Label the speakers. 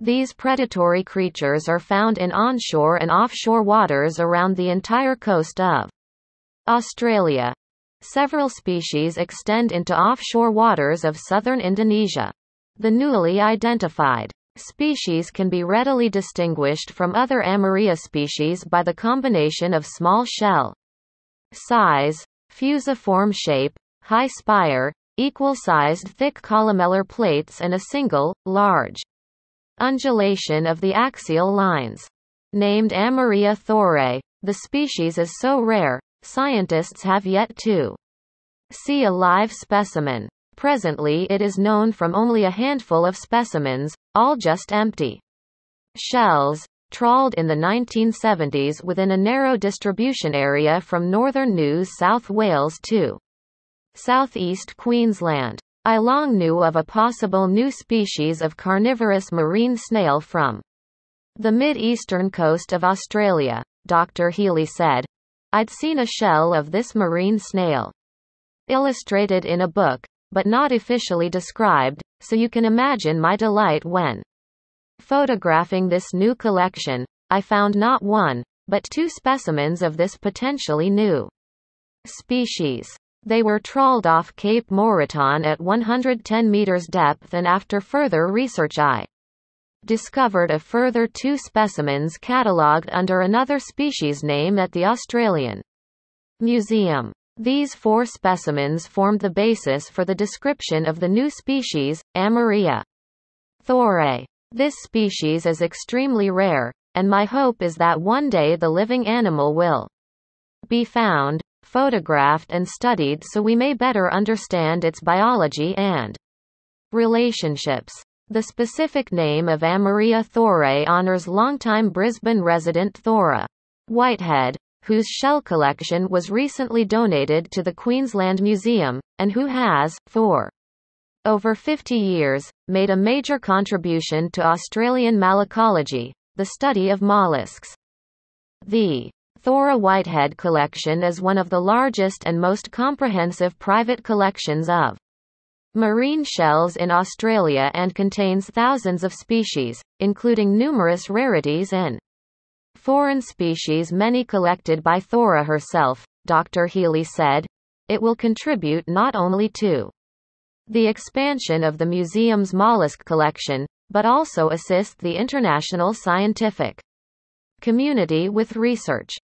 Speaker 1: These predatory creatures are found in onshore and offshore waters around the entire coast of Australia. Several species extend into offshore waters of southern Indonesia. The newly identified species can be readily distinguished from other Amoria species by the combination of small shell size, fusiform shape, high spire, equal-sized thick columellar plates and a single, large undulation of the axial lines. Named Amoria thorae, the species is so rare, scientists have yet to see a live specimen. Presently it is known from only a handful of specimens, all just empty shells, trawled in the 1970s within a narrow distribution area from northern New South Wales to southeast Queensland. I long knew of a possible new species of carnivorous marine snail from the mid-eastern coast of Australia, Dr. Healy said. I'd seen a shell of this marine snail. Illustrated in a book, but not officially described, so you can imagine my delight when photographing this new collection, I found not one, but two specimens of this potentially new species. They were trawled off Cape Moreton at 110 meters depth and after further research I discovered a further two specimens catalogued under another species name at the Australian Museum. These four specimens formed the basis for the description of the new species, Amoria thorae. This species is extremely rare, and my hope is that one day the living animal will be found, photographed and studied so we may better understand its biology and relationships. The specific name of Amoria thorae honors longtime Brisbane resident Thora Whitehead, whose shell collection was recently donated to the Queensland Museum, and who has, for over 50 years, made a major contribution to Australian malacology, the study of mollusks. The Thora Whitehead collection is one of the largest and most comprehensive private collections of marine shells in Australia and contains thousands of species, including numerous rarities and foreign species many collected by Thora herself, Dr. Healy said. It will contribute not only to the expansion of the museum's mollusk collection, but also assist the international scientific community with research